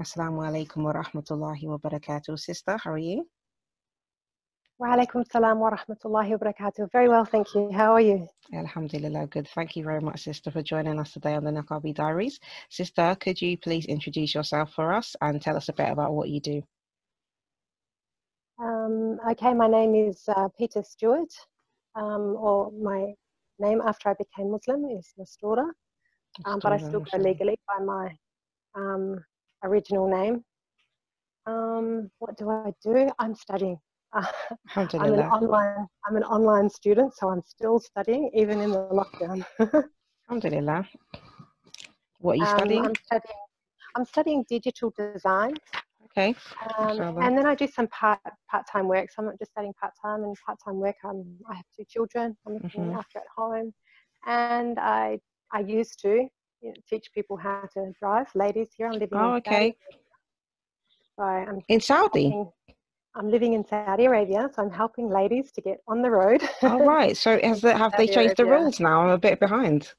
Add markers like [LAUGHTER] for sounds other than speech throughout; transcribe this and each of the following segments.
Assalamu alaikum wa rahmatullahi wa barakatuh. Sister, how are you? Wa alaikum salam wa rahmatullahi wa barakatuh. Very well, thank you. How are you? Alhamdulillah, good. Thank you very much, Sister, for joining us today on the Niqabi Diaries. Sister, could you please introduce yourself for us and tell us a bit about what you do? Um, okay, my name is uh, Peta Stewart, um, or my name after I became Muslim is Masturah, um, but I still go legally by my um, original name. Um, what do I do? I'm studying. [LAUGHS] Uh, I'm an online. I'm an online student, so I'm still studying even in the lockdown. [LAUGHS] Alhamdulillah. What are you um, studying? I'm studying. I'm studying digital design. Okay. Um, and then I do some part part time work. So I'm not just studying part time and part time work. Um, I have two children. I'm looking mm-hmm. after at home, and I I used to you know, teach people how to drive. Ladies here, I'm living. Oh, okay. So I'm in Saudi. Helping, I'm living in Saudi Arabia, so I'm helping ladies to get on the road. oh right. So [LAUGHS] has the, have they changed Arabia. the rules now? I'm a bit behind.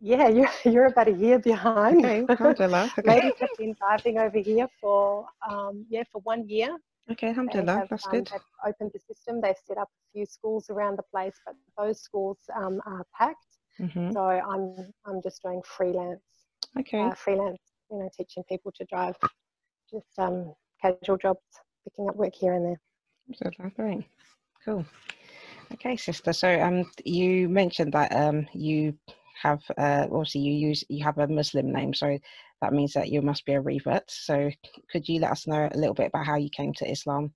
Yeah, you're [LAUGHS] you're about a year behind. Okay, alhamdulillah. Okay. ladies have been driving over here for um yeah for one year. Okay, alhamdulillah, have, that's um, good. They've opened the system. They've set up a few schools around the place, but those schools um, are packed. Mm-hmm. So I'm I'm just doing freelance. Okay. Uh, freelance, you know, teaching people to drive, just um, casual jobs, picking up work here and there. So great, cool. Okay, sister. So um, you mentioned that um, you have uh, obviously you use you have a Muslim name, so that means that you must be a revert. So could you let us know a little bit about how you came to Islam?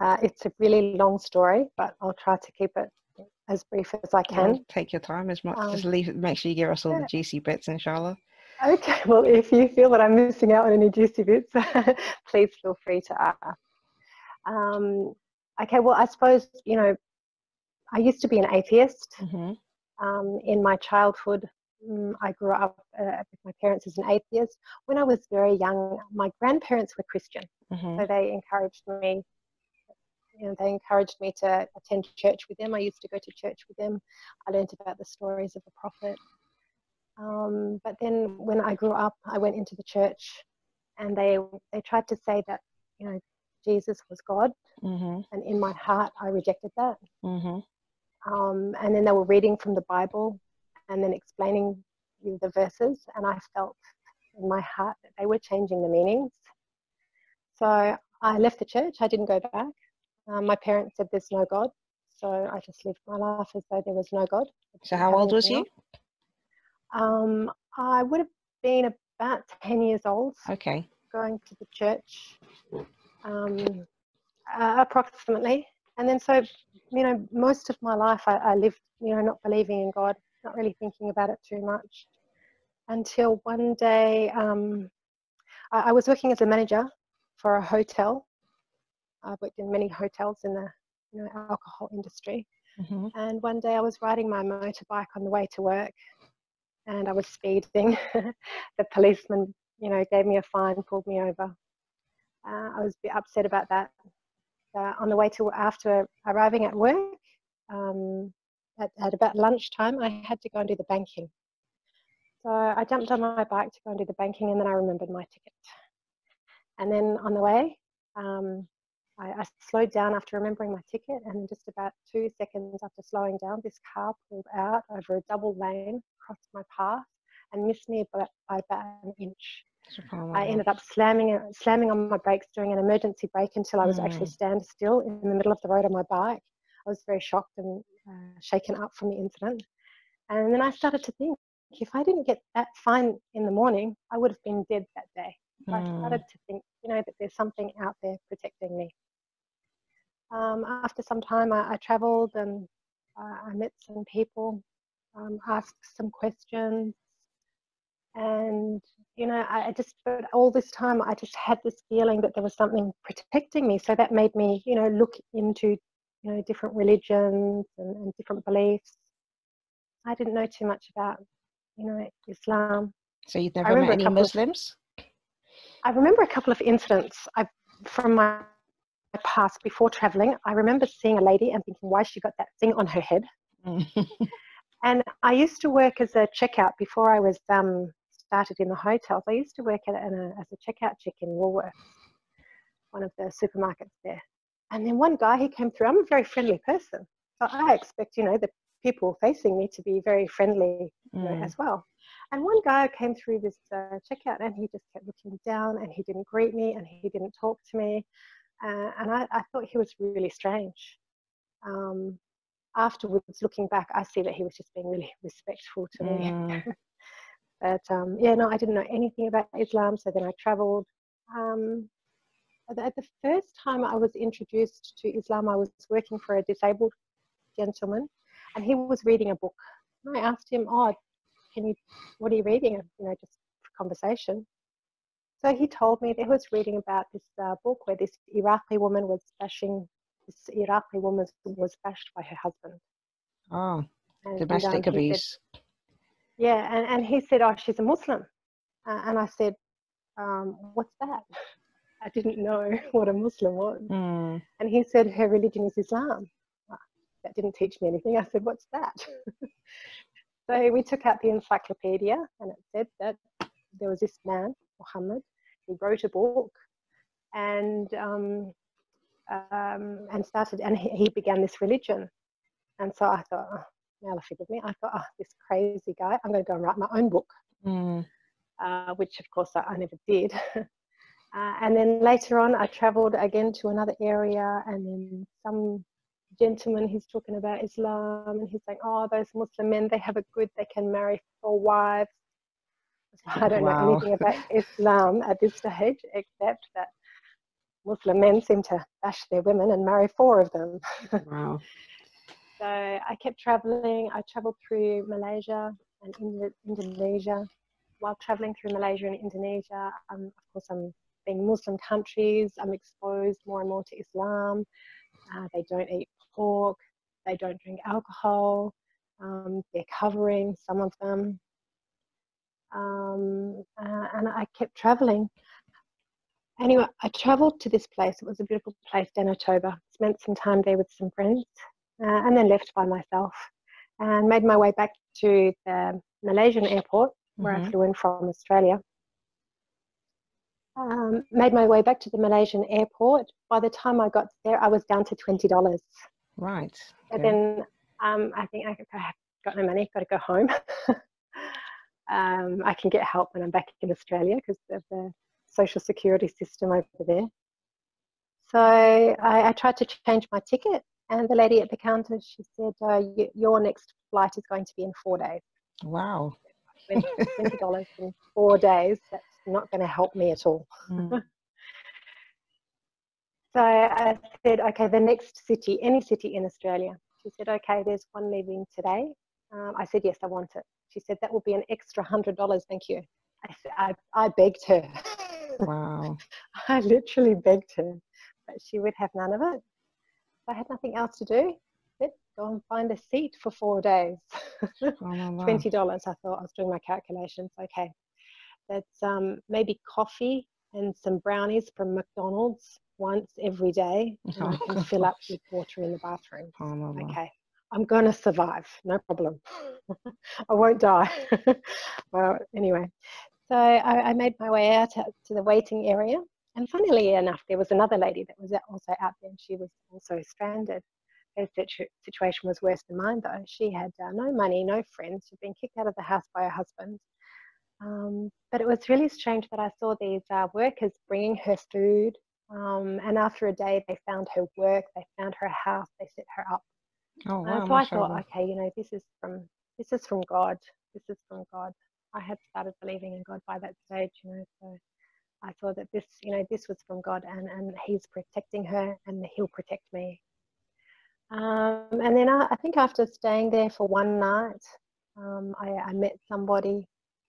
Uh, it's a really long story, but I'll try to keep it as brief as I can. Well, take your time as much. Um, just leave. Make sure you give us all the juicy bits, inshallah. Okay. [LAUGHS] Well, if you feel that I'm missing out on any juicy bits, [LAUGHS] please feel free to ask. Um, okay. Well, I suppose you know, I used to be an atheist. Mm-hmm. Um, in my childhood, um, I grew up uh, with my parents as an atheist. When I was very young, my grandparents were Christian, mm-hmm. so they encouraged me you know, they encouraged me to attend church with them. I used to go to church with them. I learned about the stories of the prophet. Um, but then when I grew up, I went into the church, and they they tried to say that you know Jesus was God, mm-hmm. and in my heart I rejected that. Mm-hmm. Um, and then they were reading from the Bible, and then explaining the verses, and I felt in my heart that they were changing the meanings. So I left the church. I didn't go back. Um, my parents said there's no God, so I just lived my life as though there was no God. So how old was you? Um, I would have been about 10 years old. Okay. Going to the church, um, uh, approximately. And then, so, you know, most of my life I, I lived, you know, not believing in God, not really thinking about it too much. Until one day, um, I, I was working as a manager for a hotel I've worked in many hotels in the you know, alcohol industry. Mm-hmm. And one day I was riding my motorbike on the way to work and I was speeding. [LAUGHS] the policeman, you know, gave me a fine, pulled me over. Uh, I was a bit upset about that. Uh, on the way to after arriving at work, um, at, at about lunchtime, I had to go and do the banking. So I jumped on my bike to go and do the banking, and then I remembered my ticket. And then on the way, um, I, I, slowed down after remembering my ticket, and just about two seconds after slowing down, this car pulled out over a double lane, crossed my path, and missed me by, by about an inch. I ended up slamming slamming on my brakes doing an emergency brake until I was mm. actually stand still in the middle of the road on my bike. I was very shocked and uh, shaken up from the incident. And then I started to think, if I didn't get that fine in the morning, I would have been dead that day. Mm. I started to think, you know, that there's something out there protecting me. Um, after some time, I, I traveled and uh, I met some people, um, asked some questions, and you know, I, I just all this time I just had this feeling that there was something protecting me. So that made me, you know, look into you know different religions and, and different beliefs. I didn't know too much about, you know, Islam. So you've never met any Muslims? Of, I remember a couple of incidents I, from my past before traveling, I remember seeing a lady and thinking, why she got that thing on her head? [LAUGHS] and I used to work as a checkout before I was um, started in the hotels. I used to work at, a, as a checkout chick in Woolworths, one of the supermarkets there. And then one guy, he came through. I'm a very friendly person. So I expect, you know, the people facing me to be very friendly you know, mm. as well. And one guy came through this uh, checkout and he just kept looking down and he didn't greet me and he didn't talk to me. Uh, and I, I, thought he was really strange. Um, afterwards, looking back, I see that he was just being really [LAUGHS] respectful to me. Mm. [LAUGHS] but um, yeah, no, I didn't know anything about Islam. So then I traveled. Um, at the first time I was introduced to Islam, I was working for a disabled gentleman and he was reading a book. And I asked him, Oh, can you, what are you reading? You know, just conversation. So he told me that he was reading about this uh, book where this Iraqi woman was bashing, this Iraqi woman was bashed by her husband. Oh, and, domestic um, abuse. Said, yeah, and, and he said, oh, she's a Muslim. Uh, and I said, um, what's that? [LAUGHS] I didn't know [LAUGHS] what a Muslim was. Mm. And he said, her religion is Islam. that didn't teach me anything. I said, what's that? [LAUGHS] so we took out the encyclopedia and it said that there was this man, Muhammad, he wrote a book and um, um, and started and he, he, began this religion. And so i thought oh, now forgive me. I thought oh this crazy guy i'm going to go and write my own book. Mm. uh, which of course i, I never did. [LAUGHS] Uh, and then later on i traveled again to another area and then some gentleman he's talking about islam and he's saying oh those muslim men they have it good they can marry four wives I don't wow. know anything about Islam at this stage, except that Muslim men seem to bash their women and marry four of them. Wow. [LAUGHS] so I kept traveling. I traveled through Malaysia and Indo- Indonesia. While traveling through Malaysia and Indonesia, um, of course, I'm being Muslim countries. I'm exposed more and more to Islam. Uh, they don't eat pork. They don't drink alcohol. Um, they're covering some of them um, uh, and I kept traveling. Anyway, I traveled to this place. It was a beautiful place, Danau Toba. Spent some time there with some friends, uh, and then left by myself, and made my way back to the Malaysian airport where mm-hmm. I flew in from Australia. Um, made my way back to the Malaysian airport. By the time I got there, I was down to twenty dollars. Right. And yeah. then um, I think I, got no money. Got to go home. [LAUGHS] Um, I can get help when I'm back in Australia because of the social security system over there. So I, I, tried to change my ticket, and the lady at the counter she said, uh, "Your next flight is going to be in four days." Wow. Twenty dollars in four days. That's not going to help me at all. Mm. [LAUGHS] so I said, "Okay, the next city, any city in Australia." She said, "Okay, there's one leaving today." Um, I said, "Yes, I want it." She said, that will be an extra hundred dollars. Thank you. I, I, I begged her. Wow. [LAUGHS] I literally begged her, but she would have none of it. I had nothing else to do. Let's go and find a seat for four days. [LAUGHS] Twenty dollars. I thought I was doing my calculations. Okay, that's um, maybe coffee and some brownies from McDonald's once every day, and oh, I can gosh. [LAUGHS] fill up with water in the bathroom. Oh, okay, I'm going to survive, no problem. [LAUGHS] I won't die. [LAUGHS] well, anyway, so I, I, made my way out to the waiting area. And funnily enough, there was another lady that was also out there and she was also stranded. Her situ- situation was worse than mine, though. She had uh, no money, no friends. She'd been kicked out of the house by her husband. Um, but it was really strange that I saw these uh, workers bringing her food. Um, and after a day, they found her work, they found her house, they set her up Oh, wow, so I thought, okay, you know, this is from this is from God. This is from God. I had started believing in God by that stage, you know. So I thought that this, you know, this was from God, and and He's protecting her, and He'll protect me. Um, and then I, I, think after staying there for one night, um, I, I met somebody,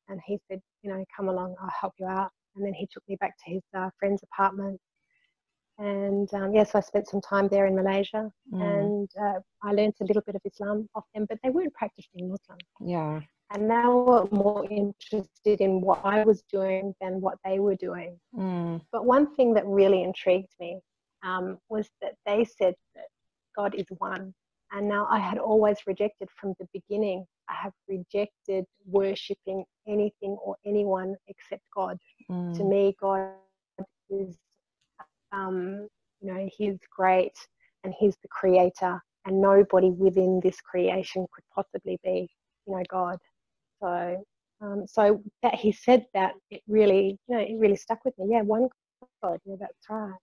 and he said, you know, come along, I'll help you out. And then he took me back to his uh, friend's apartment and um, yes, I spent some time there in Malaysia, mm. and uh, I learned a little bit of Islam off them, but they weren't practicing Muslim. Yeah. And they were more interested in what I was doing than what they were doing. Mm. But one thing that really intrigued me um, was that they said that God is one, And now I had always rejected from the beginning. I have rejected worshipping anything or anyone except God. Mm. To me, God is, um, you know, He's great and He's the creator, and nobody within this creation could possibly be, you know, God. So, um, so that He said that it really, you know, it really stuck with me. Yeah, one God, yeah, that's right.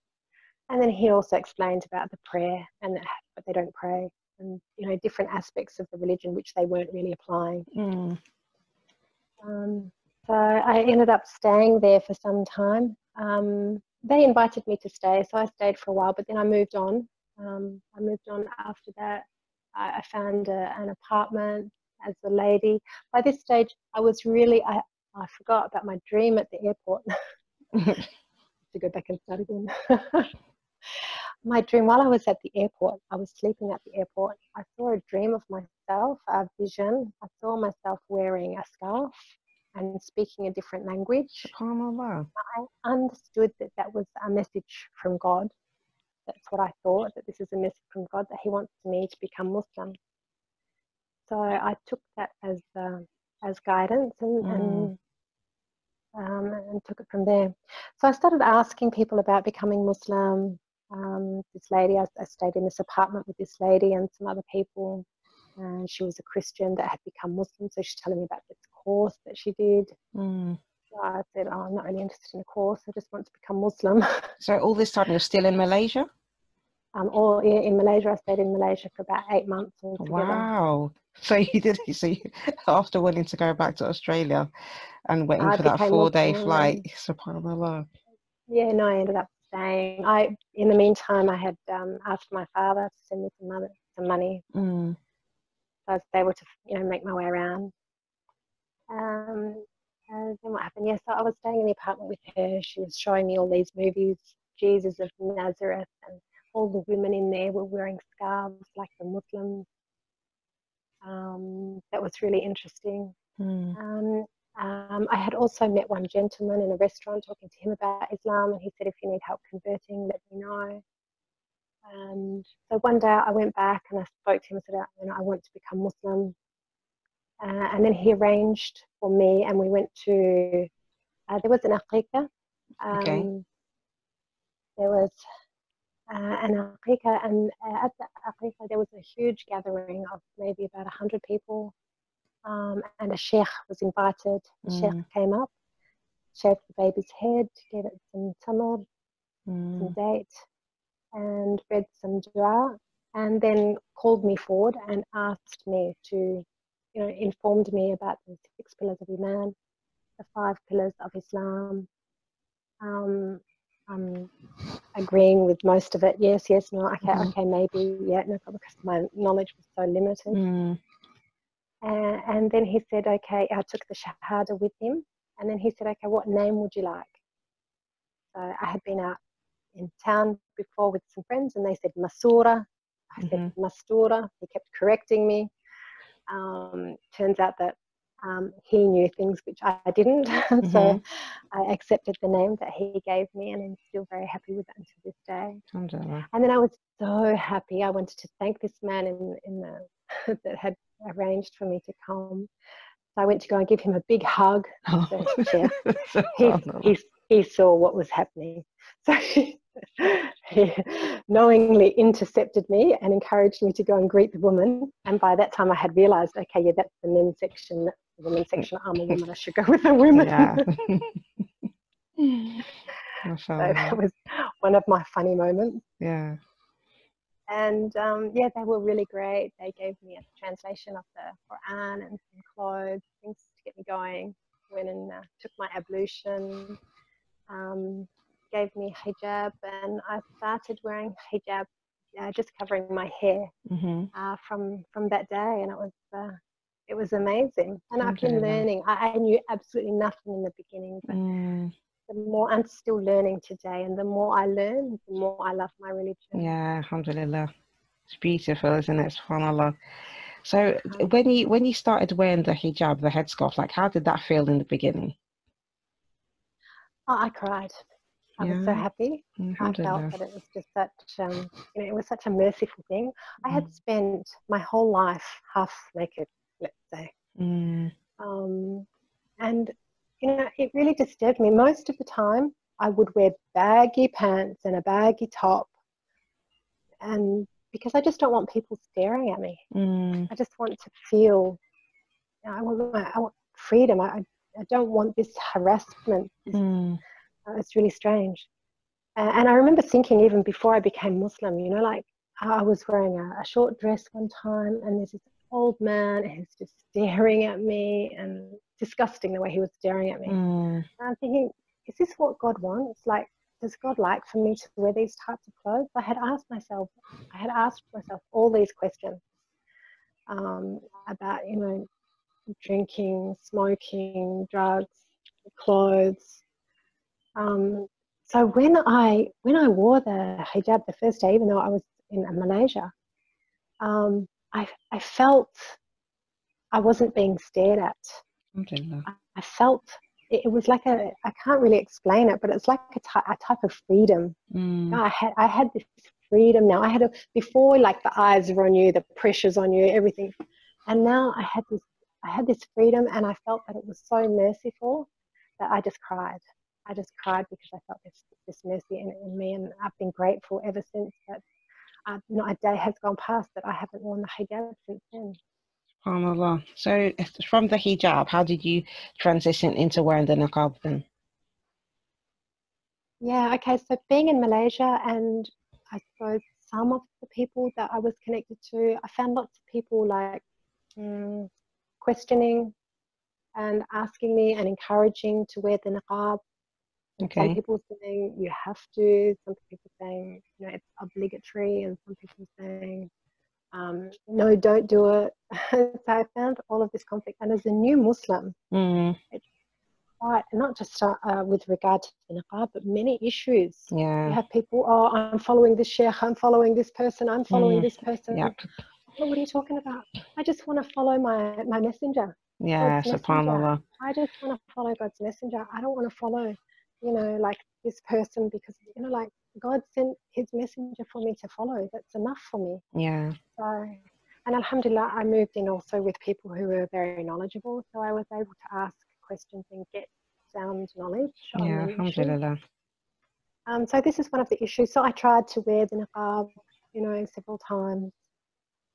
And then He also explained about the prayer and that, but they don't pray and you know different aspects of the religion which they weren't really applying. Mm. Um, so I ended up staying there for some time. Um, they invited me to stay, so I stayed for a while, but then I moved on. Um, I moved on after that. I, I found a, an apartment as a lady. By this stage, I was really, I, I forgot about my dream at the airport. [LAUGHS] to go back and start again. [LAUGHS] my dream while I was at the airport, I was sleeping at the airport. I saw a dream of myself, a vision. I saw myself wearing a scarf and speaking a different language. I understood that that was a message from God. That's what I thought, that this is a message from God that He wants me to become Muslim. So I took that as uh, as guidance and, mm. and um, and took it from there. So I started asking people about becoming Muslim, um, this lady, I, I, stayed in this apartment with this lady and some other people. And she was a Christian that had become Muslim, so she's telling me about this course that she did. Mm. So I said, "Oh, I'm not really interested in the course. I just want to become Muslim." [LAUGHS] So all this time you're still in Malaysia? Um, or yeah, in Malaysia, I stayed in Malaysia for about eight months altogether. Wow! So you did. So you, after wanting to go back to Australia, and waiting I for that four-day flight, Subhanallah. Yeah, no, I ended up staying. I, in the meantime, I had um, asked my father to send me some money. Some money. Mm. So I was able to, you know, make my way around. Um, and then what happened? Yes, yeah, so I was staying in the apartment with her. She was showing me all these movies, Jesus of Nazareth, and all the women in there were wearing scarves like the Muslims. Um, that was really interesting. Mm. Um, um, I had also met one gentleman in a restaurant talking to him about Islam, and he said, If you need help converting, let me know. And so one day I went back and I spoke to him and said, you know, I want to become Muslim. Uh, and then he arranged for me, and we went to, uh, there was an aqiqah. Um, okay. There was uh, an aqiqah, and uh, at the aqiqah, there was a huge gathering of maybe about 100 people um, and a sheikh was invited. The mm. sheikh came up, shaved the baby's head, gave it some tamar, mm. some date, and read some dua, and then called me forward and asked me to, you know, informed me about the six pillars of Iman, the five pillars of Islam. Um, I'm agreeing with most of it. Yes, yes, no, okay, mm okay, maybe, yeah, no problem, because my knowledge was so limited. Mm. Uh, and then he said, okay, I took the Shahada with him. And then he said, okay, what name would you like? So I had been out in town before with some friends and they said Masura. I mm-hmm. said Masturah. He kept correcting me. Um, turns out that um, he knew things which I didn't. [LAUGHS] Mm-hmm. so I accepted the name that he gave me and I'm still very happy with it until this day. And then I was so happy. I wanted to thank this man in, in the, [LAUGHS] that had arranged for me to come. So I went to go and give him a big hug. Oh. So, yeah, [LAUGHS] he, he, he saw what was happening. So he, [LAUGHS] knowingly intercepted me and encouraged me to go and greet the woman. And by that time, I had realised, okay, yeah, that's the men's section. That's the women's section. I'm a woman. I should go with the women. Yeah. [LAUGHS] [LAUGHS] so that was one of my funny moments. Yeah and um, yeah, they were really great. They gave me a translation of the Quran and some clothes, things to get me going. Went and uh, took my ablution, um, gave me hijab, and I started wearing hijab, uh, just covering my hair mm-hmm. uh, from from that day, and it was uh, it was amazing. And I've been learning. I, I, knew absolutely nothing in the beginning, but mm the more I'm still learning today, and the more I learn, the more I love my religion. Yeah, alhamdulillah. It's beautiful, isn't it? SubhanAllah. So when you when you started wearing the hijab, the headscarf, like how did that feel in the beginning? Oh, I cried. I was so Yeah. happy. I felt that it was just such, um, you know, it was such a merciful thing. I had Mm. spent my whole life half naked, let's say, Mm, um, and you know, it really disturbed me. Most of the time, I would wear baggy pants and a baggy top, and because I just don't want people staring at me. mm, I just want to feel. you know, I want my, I want freedom. I, I don't want this harassment. This, mm, it's really strange. Uh, and I remember thinking even before I became Muslim, you know, like I was wearing a, a short dress one time, and there's this old man who's just staring at me and disgusting the way he was staring at me. mm, And I'm thinking, is this what God wants? Like, does God like for me to wear these types of clothes? I had asked myself, I had asked myself all these questions um, about, you know, drinking, smoking, drugs, clothes. Um, so when I when I wore the hijab the first day, even though I was in Malaysia, um, I I felt I wasn't being stared at. Alhamdulillah. I- I felt it, it was like a I can't really explain it, but it's like a ty- a type of freedom. Mm, I had I had this freedom now. I had a before like the eyes were on you, the pressure's on you, everything, and now I had this I had this freedom, and I felt that it was so merciful that I just cried. I just cried because I felt this this mercy in, in me, and I've been grateful ever since. That uh, not a day has gone past that I haven't worn the hijab since then. SubhanAllah. So from the hijab, how did you transition into wearing the niqab then? Yeah, okay. So being in Malaysia and I suppose some of the people that I was connected to, I found lots of people like mm, questioning and asking me and encouraging to wear the niqab. And Some Okay. people saying you have to, some people saying you know it's obligatory, and some people saying um, no, don't do it. [LAUGHS] so I found all of this conflict, and as a new Muslim, Mm, quite not just uh, uh, with regard to the niqab, but many issues. Yeah. You have people, oh, I'm following this sheikh, I'm following this person, I'm following Mm, this person. Yep. Well, what are you talking about? I just want to follow my, my messenger. Yeah. God's messenger. SubhanAllah. I just want to follow God's messenger. I don't want to follow, you know, like this person because, you know, like God sent his messenger for me to follow. That's enough for me. Yeah. So, and Alhamdulillah, I moved in also with people who were very knowledgeable. So I was able to ask questions and get sound knowledge Yeah. Alhamdulillah. Um, so this is one of the issues. So I tried to wear the niqab, you know, several times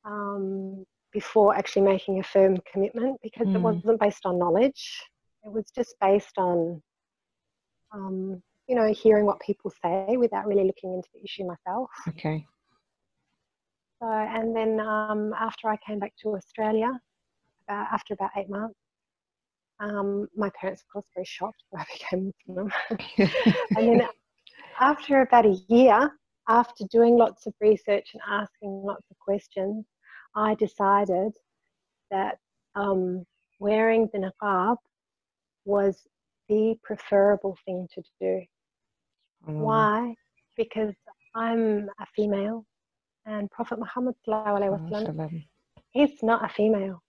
um, before actually making a firm commitment because it Mm. wasn't based on knowledge. It was just based on, um, you know, hearing what people say without really looking into the issue myself. Okay. So, and then um, after I came back to Australia, about, after about eight months, um, my parents, of course, were very shocked when I [LAUGHS] became Muslim. and then after about a year, after doing lots of research and asking lots of questions, I decided that um, wearing the niqab was the preferable thing to do. SubhanAllah. Why? Because I'm a female, and Prophet Muhammad sallallahu alaihi wasallam Wasallam. is not a female.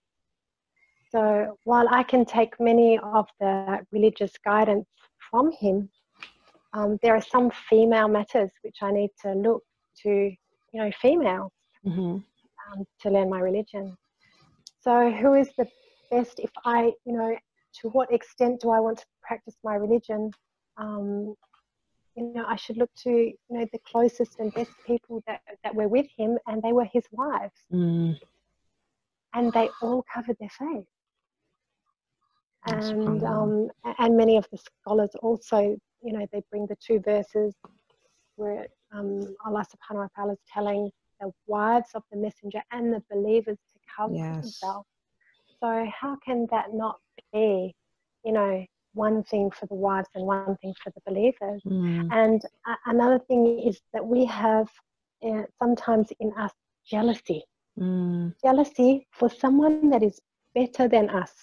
So while I can take many of the religious guidance from him, um, there are some female matters which I need to look to, you know, females Mhm. um, to learn my religion. So who is the best if I, you know, to what extent do I want to practice my religion? Um, you know, I should look to, you know, the closest and best people that, that were with him, and they were his wives Mm, and they all covered their face. Yes, And um, and many of the scholars also, you know, they bring the two verses where um, Allah Subhanahu wa Taala is telling the wives of the messenger and the believers to cover Yes. themselves. So how can that not be, you know, one thing for the wives and one thing for the believers? mm, And uh, another thing is that we have uh, sometimes in us jealousy mm, jealousy for someone that is better than us.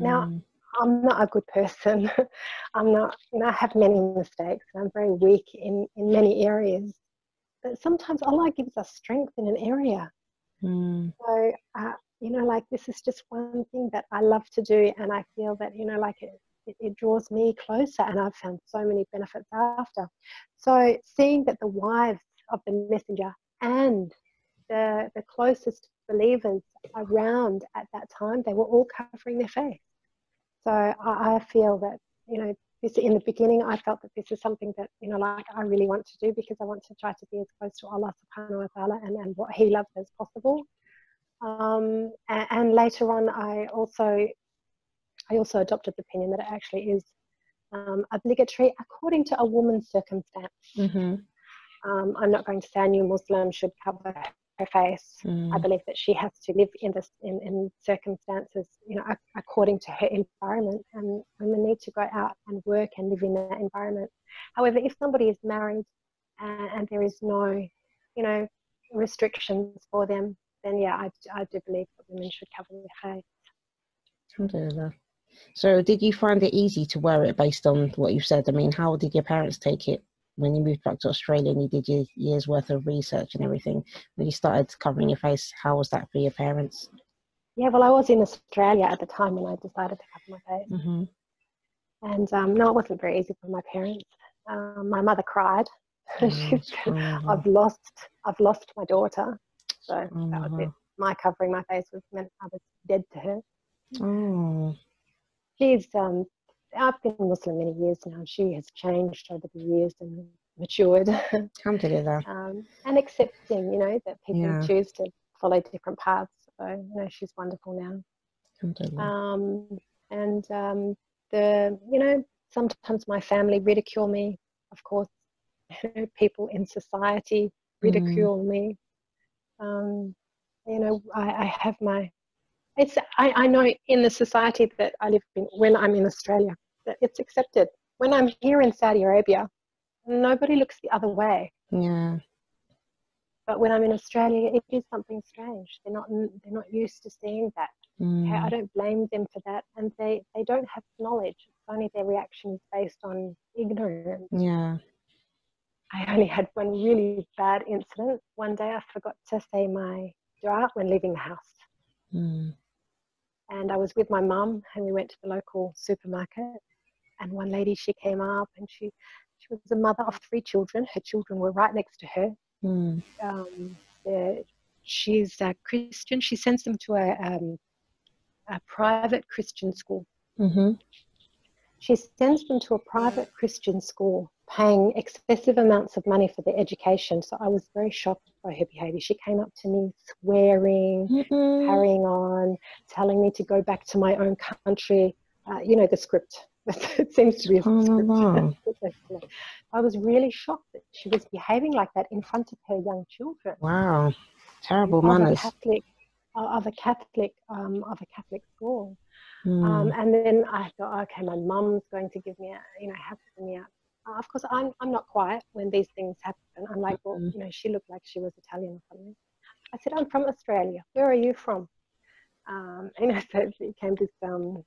Now, mm, I'm not a good person. [LAUGHS] I'm not, you know, I have many mistakes. And I'm very weak in, in many areas. But sometimes Allah gives us strength in an area. mm, So, uh, you know, like this is just one thing that I love to do. And I feel that, you know, like it, it, it draws me closer, and I've found so many benefits after. So seeing that the wives of the messenger and the, the closest believers around at that time, they were all covering their face. So I, I feel that, you know, this in the beginning, I felt that this is something that, you know, like I really want to do because I want to try to be as close to Allah subhanahu wa ta'ala and, and what He loves as possible. Um, and, and, later on, I also I also adopted the opinion that it actually is um, obligatory according to a woman's circumstance. Mm-hmm. Um, I'm not going to say a new Muslim should cover her face. Mm. I believe that she has to live in this in, in circumstances, you know, according to her environment, and women need to go out and work and live in that environment. However, if somebody is married and, and there is no, you know, restrictions for them, then yeah, I, I do believe that women should cover their face. Alhamdulillah. So, did you find it easy to wear it based on what you said? I mean, how did your parents take it when you moved back to Australia and you did your years worth of research and everything? When you started covering your face, how was that for your parents? Yeah, well, I was in Australia at the time when I decided to cover my face. Mm-hmm. And um, no, it wasn't very easy for my parents. Um, my mother cried. [LAUGHS] she said, "I've lost, I've lost my daughter." So mm-hmm. that was it. My covering my face was meant I was dead to her. Oh she's um, I've been Muslim many years now. She has changed over the years and matured. [LAUGHS] Come together. um, and accepting, you know, that people yeah. choose to follow different paths. So, you know, she's wonderful now. Um, and um, the, you know, sometimes my family ridicule me. Of course, [LAUGHS] people in society ridicule mm. me. Um, you know, I, I have my it's I, I know in the society that I live in when I'm in Australia that it's accepted. When I'm here in Saudi Arabia, nobody looks the other way. Yeah. But when I'm in Australia, it is something strange. They're not they're not used to seeing that. Mm. Okay, I don't blame them for that, and they they don't have knowledge. It's only their reaction is based on ignorance. Yeah. I only had one really bad incident. One day I forgot to say my dua when leaving the house. Mm and I was with my mum and we went to the local supermarket and one lady she came up and she she was a mother of three children her children were right next to her mm. um, she's a Christian she sends them to a, um, a private Christian school mm-hmm. She sends them to a private Christian school paying excessive amounts of money for their education. So I was very shocked by her behavior. She came up to me swearing, mm-hmm. carrying on, telling me to go back to my own country. Uh, you know, the script. [LAUGHS] it seems to be a oh, script. [LAUGHS] I was really shocked that she was behaving like that in front of her young children. Wow, terrible manners. Catholic, of a Catholic, um, of a Catholic school. Mm. Um, and then I thought, okay, my mum's going to give me, a, you know, have me out uh, of course, I'm, I'm not quiet when these things happen. I'm like, well, you know, she looked like she was Italian or something. I said, I'm from Australia. Where are you from? Um, and [LAUGHS] I said, it came this, um,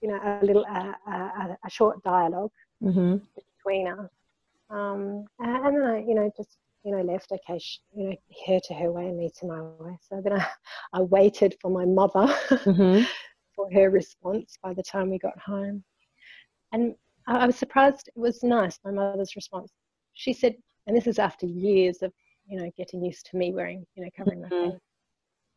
you know, a little, uh, uh, a short dialog mm-hmm. between us. Um, and then I, you know, just, you know, left, okay, she, you know, her to her way and me to my way. So then I, [LAUGHS] I waited for my mother mm-hmm. [LAUGHS] her response by the time we got home. And I was surprised. It was nice. My mother's response. She said, and this is after years of you know getting used to me wearing you know covering mm-hmm. my face.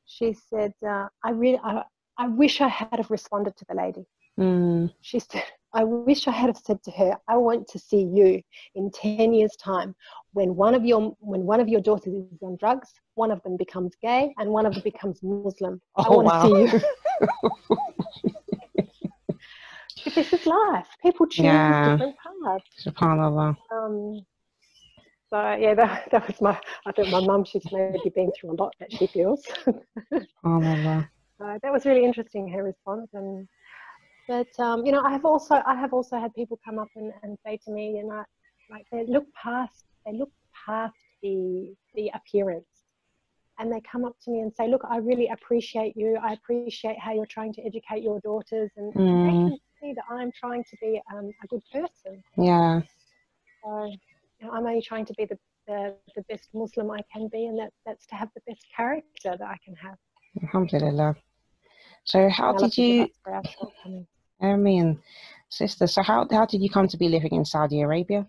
She said, uh, "I really, I, I wish I had have responded to the lady." Mm. She said, "I wish I had have said to her, I want to see you in ten years' time when one of your when one of your daughters is on drugs, one of them becomes gay, and one of them becomes Muslim. Oh, I want wow. to see you." [LAUGHS] this is life. People choose yeah. different paths. SubhanAllah. Um, so yeah, that, that was my. I think my mum. She's maybe been through a lot that she feels. SubhanAllah. So [LAUGHS] that was really interesting. Her response, and but um, you know, I have also I have also had people come up and, and say to me, you know, like they look past they look past the the appearance and they come up to me and say, "Look, I really appreciate you. I appreciate how you're trying to educate your daughters, and mm. they can see that I'm trying to be um, a good person. Yeah. So you know, I'm only trying to be the, the, the best Muslim I can be, and that, that's to have the best character that I can have. Alhamdulillah. So how did you? I mean, Sister, so how, how did you come to be living in Saudi Arabia?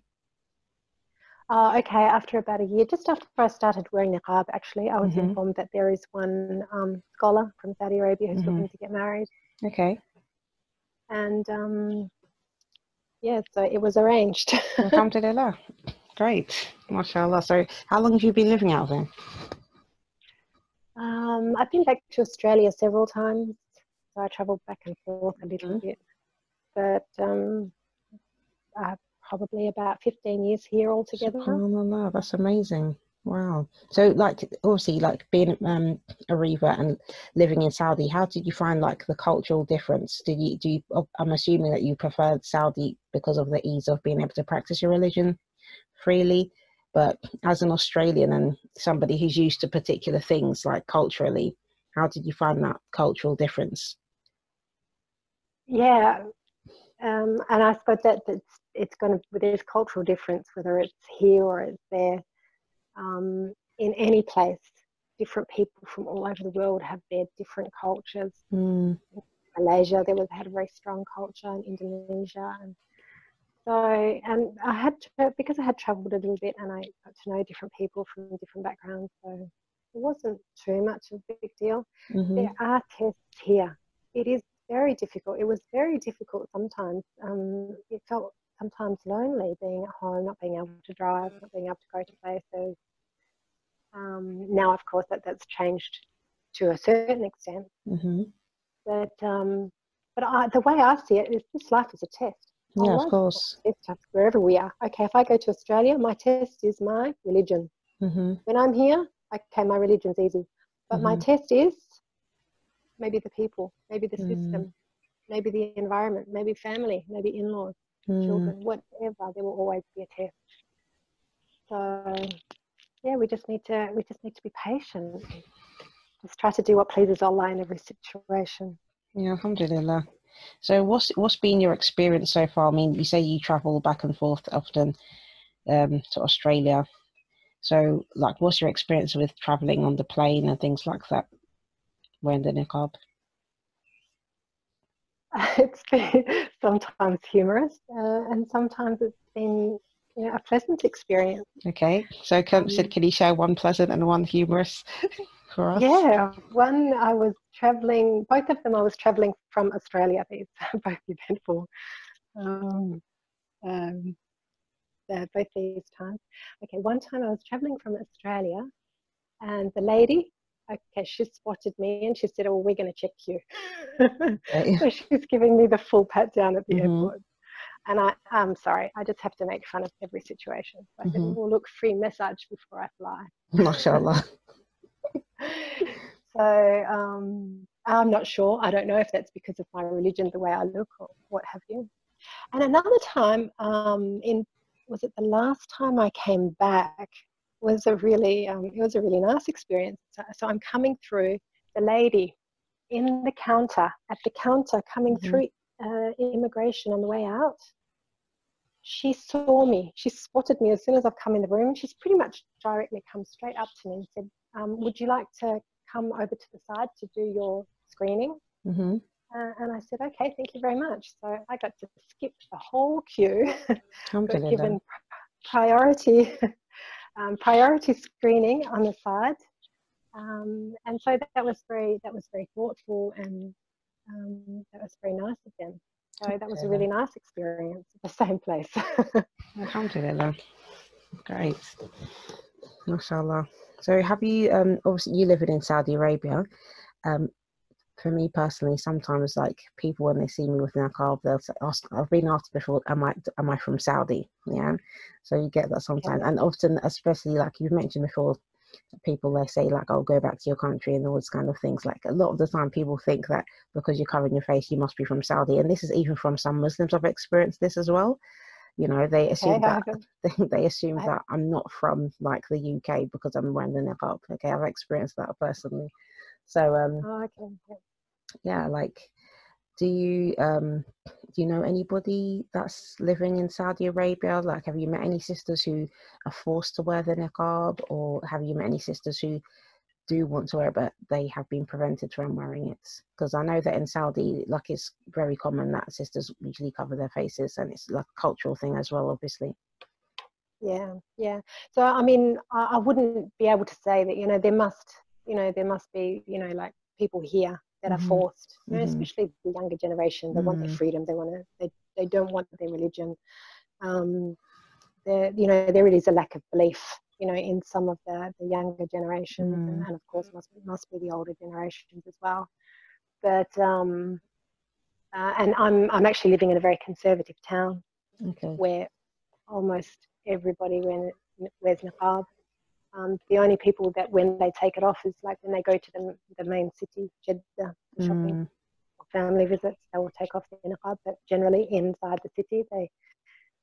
Uh, okay, after about a year, just after I started wearing niqab, actually, I was Mhm. informed that there is one um, scholar from Saudi Arabia who's Mhm. looking to get married. Okay, And um, yeah, so it was arranged. alhamdulillah. Great, mashallah. So how long have you been living out there? um, I've been back to Australia several times, so I travelled back and forth a little Mhm. bit. But um, uh, probably about 15 years here altogether. SubhanAllah, that's amazing. Wow. So, like, obviously, like being um, a revert and living in Saudi, how did you find like the cultural difference? Did you do? You, oh, I'm assuming that you preferred Saudi because of the ease of being able to practice your religion freely. But as an Australian and somebody who's used to particular things, like culturally, how did you find that cultural difference? Yeah, um, and I suppose that it's it's going to there's cultural difference whether it's here or it's there. Um, in any place, different people from all over the world have their different cultures. Mm, Malaysia, there was had a very strong culture, in Indonesia, and so and I had to, because I had travelled a little bit and I got to know different people from different backgrounds, so it wasn't too much of a big deal. mhm, There are tests here. It is very difficult. It was very difficult sometimes. Um, it felt sometimes lonely being at home, not being able to drive, not being able to go to places. Um, now, of course, that that's changed to a certain extent. mhm. But um, but I, the way I see it is this life is a test. Yeah, of course. test wherever we are. Okay, if I go to Australia, my test is my religion. Mhm, When I'm here, okay, my religion's easy. But my Mhm. test is maybe the people, maybe the Mm. system, maybe the environment, maybe family, maybe in laws, mm. children, whatever, there will always be a test. So yeah, we just need to we just need to be patient. Just try to do what pleases Allah in every situation. Yeah, alhamdulillah. So what's what's been your experience so far? I mean, you say you travel back and forth often um, to Australia. So, like, what's your experience with traveling on the plane and things like that? Wearing the niqab. [LAUGHS] It's been sometimes humorous, uh, and sometimes it's been you know, a pleasant experience. Okay. So, can, Um, can you share one pleasant and one humorous [LAUGHS] for us? Yeah, one I was traveling, both of them I was traveling from Australia. These [LAUGHS] both eventful. Um, um, uh, both these times. Okay, one time I was traveling from Australia and the lady, okay, she spotted me and she said, Oh, we're going to check you. [LAUGHS] Okay. so she's giving me the full pat down at the Mhm. airport. And I, I'm sorry, I just have to make fun of every situation. So I said, Mhm. Well, look, free massage before I fly. MashaAllah. [LAUGHS] so um, I'm not sure. I don't know if that's because of my religion, the way I look, or what have you. And another time, um, in was it the last time I came back? Was a really um, it was a really nice experience. So, so I'm coming through the lady in the counter at the counter coming Mhm. through uh, immigration on the way out. She saw me. She spotted me as soon as I've come in the room. She's pretty much directly come straight up to me and said, um, "Would you like to come over to the side to do your screening?" hmm Uh, and I said, "Okay, thank you very much." So I got to skip the whole queue. [LAUGHS] got given priority [LAUGHS] um, priority screening on the side, um, and so that, that was very that was very thoughtful and um, that was very nice of them. So that was a really nice experience at the same place. [LAUGHS] Alhamdulillah. Great. MashaAllah. So have you um obviously you living in Saudi Arabia. For me personally, sometimes like people when they see me with niqab, they'll say, ask I've been asked before, am I am I from Saudi? Yeah. So you get that sometimes. And often especially like you've mentioned before, people they say like, Oh, go back to your country and all those kind of things. Like a lot of the time people think that because you're covering your face you must be from Saudi. And this is even from some Muslims I've experienced this as well. You know, they assume Okay, that [LAUGHS] they, they assume that I'm not from like the UK because I'm wearing the niqab. Okay, I've experienced that personally. So um, oh, okay. Yeah. like, do you um, do you know anybody that's living in Saudi Arabia? Like, have you met any sisters who are forced to wear the niqab, or have you met any sisters who do want to wear it, but they have been prevented from wearing it. Because I know that in Saudi, like it's very common that sisters usually cover their faces, and it's like a cultural thing as well, obviously. Yeah, yeah. So I mean, I, I wouldn't be able to say that you know there must, you know, there must be you know like people here that mm-hmm. are forced, you know, mm-hmm. especially the younger generation. They mm-hmm. want their mm-hmm. freedom. They want to. They they don't want their religion. Um, there, you know, there really is a lack of belief you know, in some of the, the younger generations, mm. and, and, of course must must be the older generations as well. But um, uh, and I'm I'm actually living in a very conservative town, okay. where almost everybody wears, wears niqab. Um, the only people that when they take it off is like when they go to the, the main city, Jeddah, shopping mm. or family visits, they will take off their niqab. But generally inside the city, they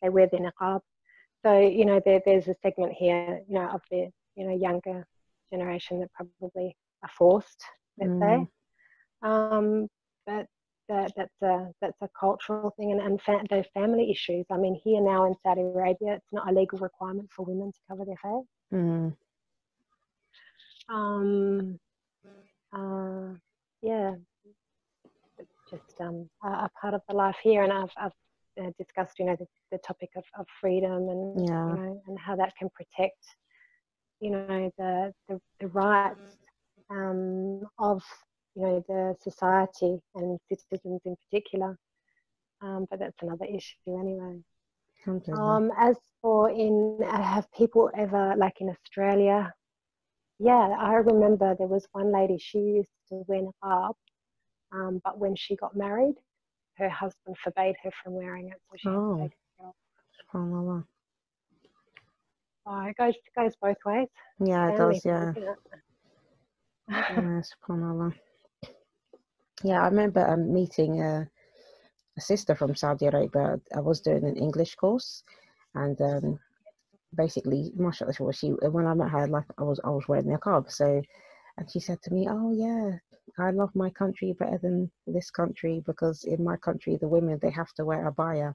they wear their niqab. So, you know, there, there's a segment here, you know, of the, you know, younger generation that probably are forced, let's mm. say. Um, but that, that's a that's a cultural thing and, and fa- those family issues. I mean, here now in Saudi Arabia, it's not a legal requirement for women to cover their face. Mm. Um, uh, yeah, just um, a, a, part of the life here, and I've, I've uh, discussed, you know, the, the topic of, of freedom and yeah. you know, and how that can protect, you know, the the, the rights um, of you know the society and citizens in particular. Um, but that's another issue anyway. Um, as for in, uh, have people ever like in Australia? Yeah, I remember there was one lady. She used to wear niqab, um, but when she got married, her husband forbade her from wearing it, so she oh. had to take it off. Oh, it goes it goes both ways. Yeah, it does. Yeah. yeah. Yeah, I remember um, meeting a, a sister from Saudi Arabia. I was doing an English course, and um, basically, mashallah, she when I met her, like I was I was wearing niqab, so and she said to me, "Oh yeah, I love my country better than this country because in my country the women they have to wear a abaya,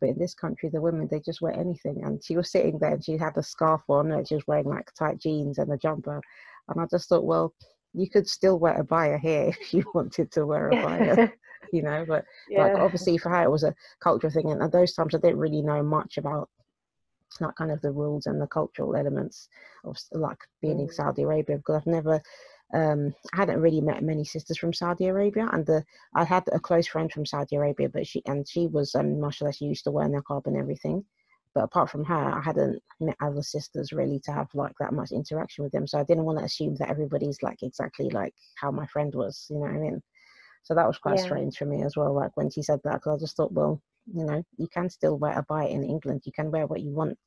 but in this country the women they just wear anything." And she was sitting there and she had a scarf on and she was wearing like tight jeans and a jumper, and I just thought, well, you could still wear a abaya here [LAUGHS] if you wanted to wear a abaya. [LAUGHS] you know, but yeah. like obviously for her it was a cultural thing, and at those times I didn't really know much about like kind of the rules and the cultural elements of like being in mm. Saudi Arabia because I've never um, I hadn't really met many sisters from Saudi Arabia, and the I had a close friend from Saudi Arabia, but she and she was um, mashallah, she used to wear niqab and everything. But apart from her, I hadn't met other sisters really to have like that much interaction with them. So I didn't want to assume that everybody's like exactly like how my friend was. You know what I mean? So that was quite yeah. strange for me as well. Like when she said that, because I just thought, well, you know, you can still wear abaya in England. You can wear what you want.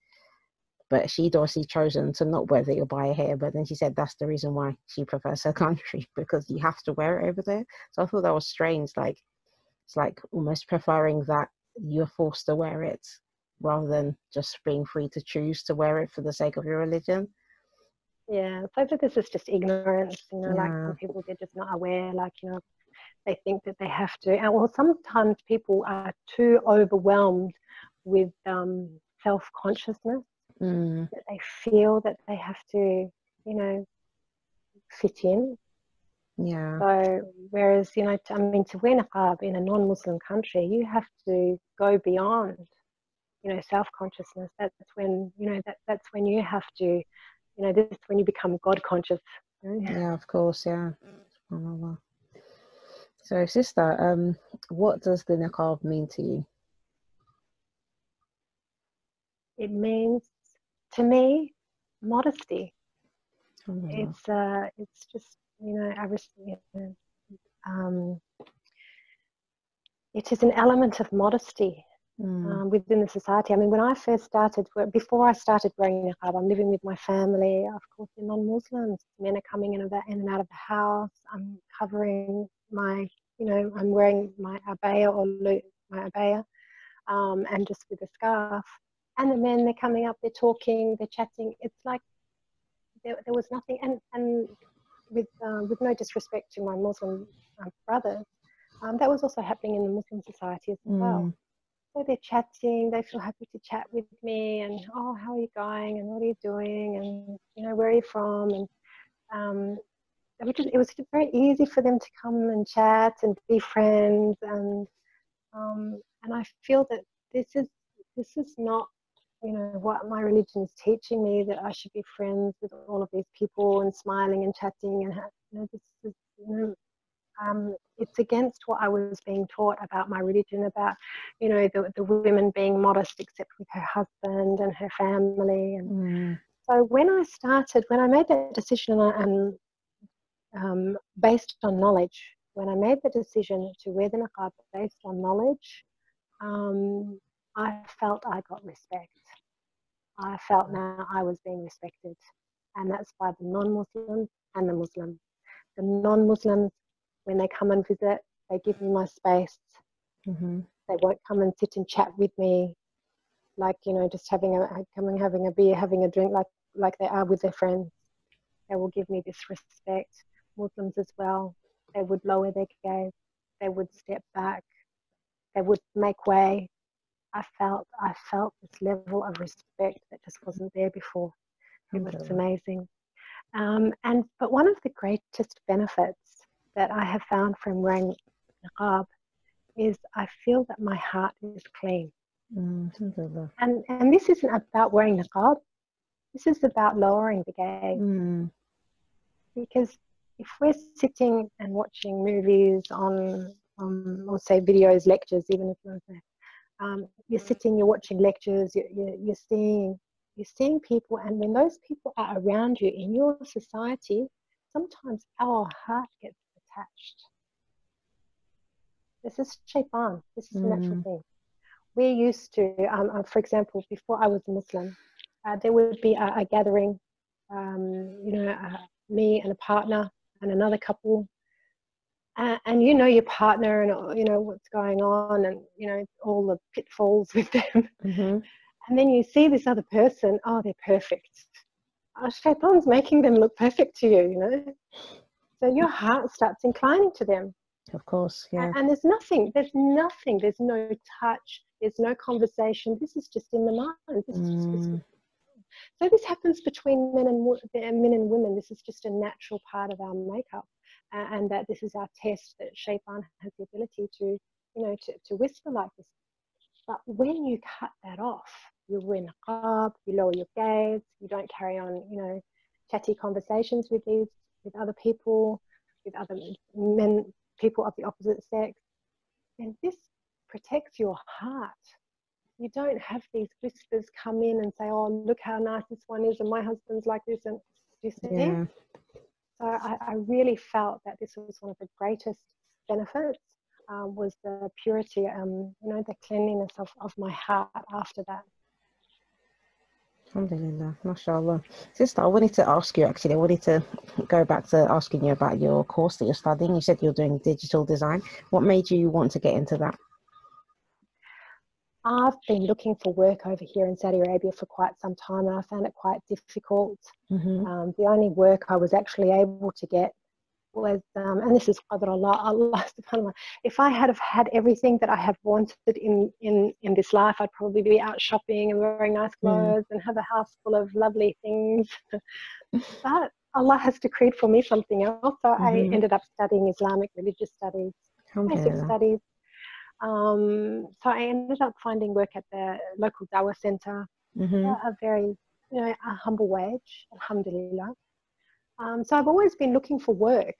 But she'd obviously chosen to not wear the abaya here. But then she said that's the reason why she prefers her [LAUGHS] country because you have to wear it over there. So I thought that was strange. Like it's like almost preferring that you're forced to wear it rather than just being free to choose to wear it for the sake of your religion. Yeah, so I think this is just ignorance, you know, yeah. like people they're just not aware, like, you know, they think that they have to. And well, sometimes people are too overwhelmed with um, self consciousness mm. that they feel that they have to, you know, fit in. Yeah. So, whereas, you know, I mean, to wear niqab in a non Muslim country, you have to go beyond, you know, self consciousness. That's when, you know, that, that's when you have to, you know, this is when you become God conscious. [LAUGHS] Yeah, of course, yeah. So, sister, um, what does the niqab mean to you? It means, to me, modesty. Oh, it's uh, it's just you know, I you know, um, it is an element of modesty mm. um, within the society. I mean, when I first started, before I started wearing niqab, I'm living with my family. Of course, they're non-Muslims. Men are coming in and out of the house. I'm covering my, you know, I'm wearing my abaya or my abaya, um, and just with a scarf. And the men, they're coming up, they're talking, they're chatting. It's like there, there was nothing. And, and with, uh, with no disrespect to my Muslim uh, brothers, um, that was also happening in the Muslim society as mm. well. They're chatting, they feel happy to chat with me, and oh, how are you going, and what are you doing, and you know, where are you from, and um, it was, just, it was very easy for them to come and chat and be friends and um, and I feel that this is this is not you know what my religion is teaching me that I should be friends with all of these people and smiling and chatting and you know this is you know um, it's against what I was being taught about my religion about you know the, the women being modest except with her husband and her family and mm. so when I started when I made that decision and um, based on knowledge when I made the decision to wear the niqab based on knowledge um, I felt I got respect I felt now I was being respected, and that's by the non Muslims and the Muslims. The non Muslims, when they come and visit, they give me my space. Mm-hmm. They won't come and sit and chat with me, like you know, just having a coming having a beer, having a drink, like like they are with their friends. They will give me this respect. Muslims as well. They would lower their gaze. They would step back. They would make way I felt I felt this level of respect that just wasn't there before. It was amazing. Um, and but one of the greatest benefits that I have found from wearing niqab is I feel that my heart is clean. Mm, and and this isn't about wearing niqab. This is about lowering the gaze. Mm. Because if we're sitting and watching movies on, um, or say videos, lectures, even if you're um, you're sitting, you're watching lectures, you're, you're, you're seeing you're seeing people, and when those people are around you in your society, sometimes our heart gets attached. This is shaitan. This is mm. a natural thing. We're used to, um, uh, for example, before I was Muslim, uh, there would be a, a gathering, um, you know, uh, me and a partner and another couple uh, and you know your partner and uh, you know what's going on and you know all the pitfalls with them [LAUGHS] mm-hmm. and then you see this other person oh they're perfect oh, shaitan's making them look perfect to you you know so your heart starts inclining to them of course yeah and, and there's nothing there's nothing there's no touch there's no conversation this is just in the mind this mm. is just mm. so this happens between men and men and women this is just a natural part of our makeup and that this is our test that Shaitan has the ability to, you know, to, to whisper like this. But when you cut that off, you win up, you lower your gaze, you don't carry on, you know, chatty conversations with these, with other people, with other men, people of the opposite sex, And this protects your heart. You don't have these whispers come in and say, "Oh, look how nice this one is," and my husband's like this, and you see. Yeah. So I, I really felt that this was one of the greatest benefits um, was the purity, um, you know, the cleanliness of, of my heart after that. Alhamdulillah, mashallah. Sister, I wanted to ask you actually, I wanted to go back to asking you about your course that you're studying. You said you're doing digital design. What made you want to get into that? I've been looking for work over here in Saudi Arabia for quite some time and I found it quite difficult. Mm-hmm. Um, the only work I was actually able to get was, um, and this is Qadr Allah, Allah [LAUGHS] subhanAllah, if I had have had everything that I have wanted in, in, in this life, I'd probably be out shopping and wearing nice mm. clothes mm. and have a house full of lovely things. [LAUGHS] but Allah has decreed for me something else. So mm-hmm. I ended up studying Islamic religious studies, basic studies um, so I ended up finding work at the local Dawah center, mm-hmm. a, a, very, you know, a humble wage, alhamdulillah. Um, so I've always been looking for work.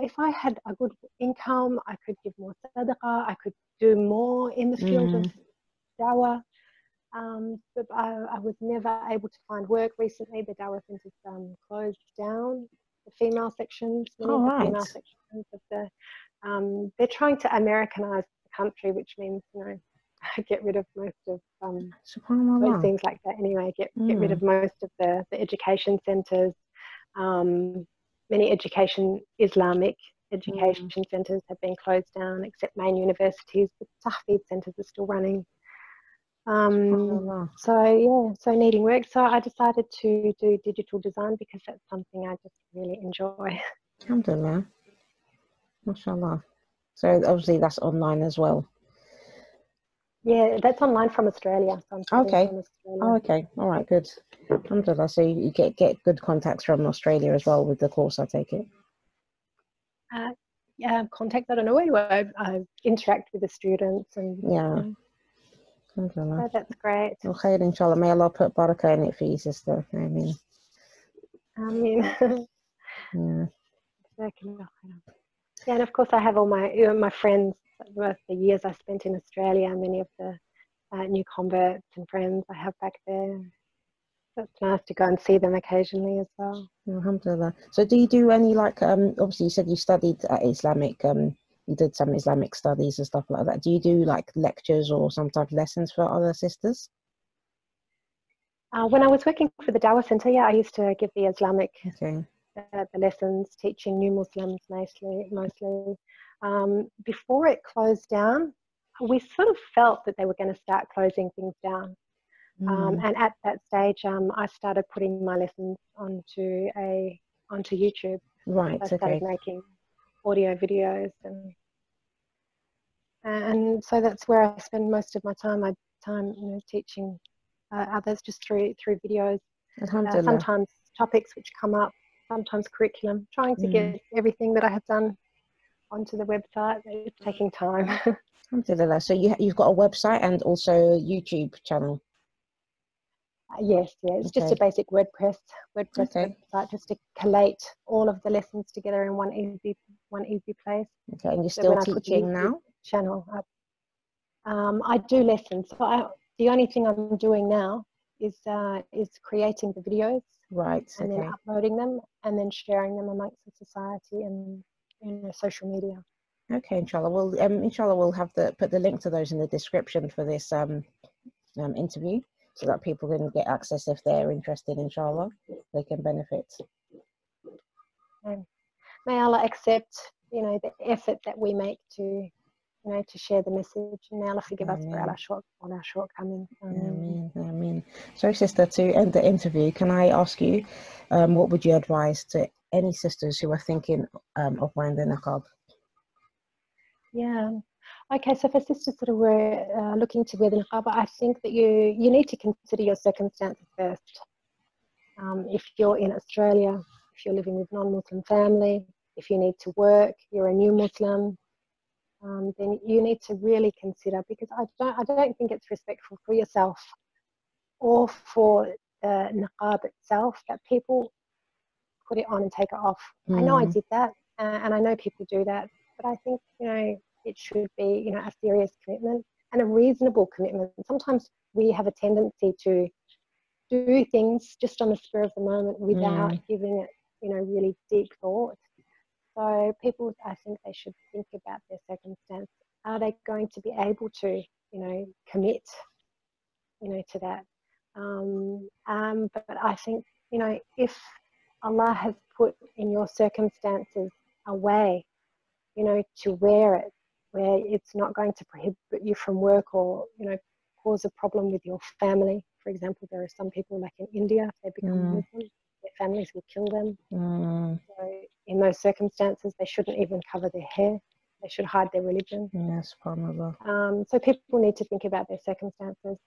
If I had a good income, I could give more sadaqah, I could do more in the field mm. of Dawah. Um, but I, I, was never able to find work recently. The Dawah centers um, closed down the female sections, many oh, of the right. female sections of the. Um, they're trying to Americanize the country, which means you know [LAUGHS] get rid of most of um, most things like that. Anyway, get mm. get rid of hmm. most of the the education centres. Um, many education Islamic education mm. centres have been closed down, except main universities. The tahfidh centres are still running. Um, so yeah, so needing work. So I decided to do digital design because that's something I just really enjoy. [LAUGHS] Alhamdulillah. MashaAllah. So obviously that's online as well. Yeah, that's online from Australia. So okay. From Australia. Oh, okay. All right. Good. Alhamdulillah. So you get get good contacts from Australia as well with the course. I take it. uh, yeah, contact. I don't know anyway. I, I interact with the students and Yeah. so Alhamdulillah. that's great. Well, khair, inshallah. May Allah put barakah in it for you, sister. I mean, I mean, [LAUGHS] yeah. yeah, and of course I have all my my friends. Both the years I spent in Australia, many of the uh, new converts and friends I have back there. So it's nice to go and see them occasionally as well. Alhamdulillah. So, do you do any like? Um, obviously, you said you studied at Islamic. Um, you did some Islamic studies and stuff like that. Do you do like lectures or some type of lessons for other sisters? Uh, when I was working for the Dawah Center, yeah, I used to give the Islamic Okay. uh, the lessons, teaching new Muslims mostly. Mostly, um, before it closed down, we sort of felt that they were going to start closing things down. Um, Mm, and at that stage, um, I started putting my lessons onto a onto YouTube. right. So I started Okay. making audio videos, and and so that's where I spend most of my time. My time, you know, teaching uh, others just through through videos. Uh, sometimes topics which come up, sometimes curriculum. Trying to Mm. get everything that I have done onto the website. It's taking time. [LAUGHS] Alhamdulillah. So you you've got a website and also a YouTube channel. yes, yeah, it's just a basic WordPress WordPress Okay. website just to collate all of the lessons together in one easy one easy place. Okay, and you're still when I teaching now. Channel up. Um, I do lessons. So I, the only thing I'm doing now is uh, is creating the videos Right. and Okay. then uploading them and then sharing them amongst the society and you know, social media. Okay, inshallah. Well, um, inshallah, we'll have the put the link to those in the description for this um, um interview, so that people can get access if they're interested. Inshallah, they can benefit. May Allah accept, you know, the effort that we make to, you know, to share the message. And may Allah forgive us for Amen. our short, all our shortcomings. Amen. Ameen. So, sister, to end the interview, can I ask you, um, what would you advise to any sisters who are thinking um, of wearing the niqab? Yeah. Okay, so for sisters that were uh, looking to wear the niqab, I think that you you need to consider your circumstances first. Um, if you're in Australia, if you're living with non-Muslim family, if you need to work, you're a new Muslim, um, then you need to really consider because I don't I don't think it's respectful for yourself or for the niqab itself that people put it on and take it off. I know I Mm. did that, uh, and I know people do that, but I think you know it should be you know a serious commitment and a reasonable commitment. Sometimes we have a tendency to do things just on the spur of the moment without giving it you know really deep thought. So people, I think they should think about their circumstance. Are they going to be able to you know commit you know to that? Um, um, but I think you know if Allah has put in your circumstances a way, you know, to wear it, where it's not going to prohibit you from work or, you know, cause a problem with your family. For example, there are some people like in India, if they become Mm. Muslim, their families will kill them. Mm, So in those circumstances, they shouldn't even cover their hair. They should hide their religion. yes. Um, so people need to think about their circumstances.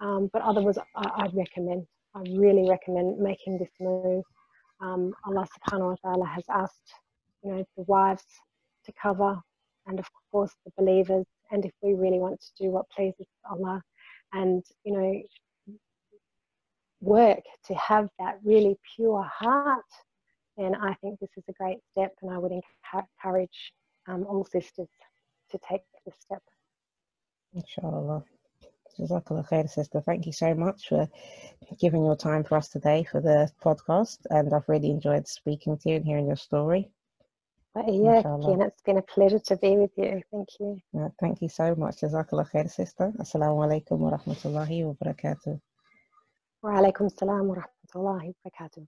Um, but otherwise, I, I'd recommend, I really recommend making this move. Um, Allah subhanahu wa ta'ala has asked, you know, the wives to cover and of course the believers. And if we really want to do what pleases Allah and, you know, work to have that really pure heart, then I think this is a great step and I would encourage um, all sisters to take this step. Inshallah. Jazakallah khair, sister. Thank you so much for giving your time for us today for the podcast. And I've really enjoyed speaking to you and hearing your story. But yeah, and it's been a pleasure to be with you. Thank you. Uh, thank you so much. Jazakallah khair, sister. Assalamu alaikum wa rahmatullahi wa barakatuh. Wa alaikum salam wa rahmatullahi wa barakatuh.